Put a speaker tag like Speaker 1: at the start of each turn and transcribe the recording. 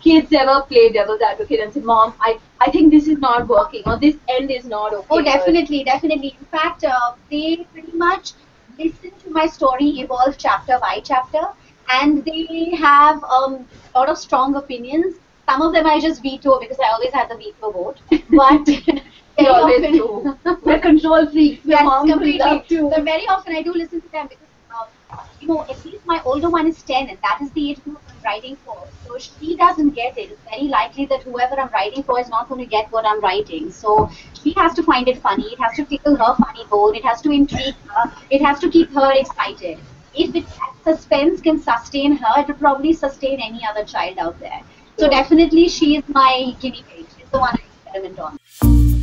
Speaker 1: kids ever play devil's advocate and say, Mom, I, I think this is not working or this end is not okay?
Speaker 2: Oh, definitely, definitely. In fact, uh, they pretty much listen to my story evolve chapter by chapter and they have um, a lot of strong opinions. Some of them I just veto because I always had the veto vote. But
Speaker 1: They always do. We're control freaks. We're
Speaker 2: yes, completely. But very often I do listen to them because, um, you know, at least my older one is 10 and that is the age group writing for. So she doesn't get it. It's very likely that whoever I'm writing for is not going to get what I'm writing. So she has to find it funny. It has to tickle her funny bone. It has to intrigue her. It has to keep her excited. If it, suspense can sustain her, it will probably sustain any other child out there. So definitely she is my guinea pig. She's the one I experiment on.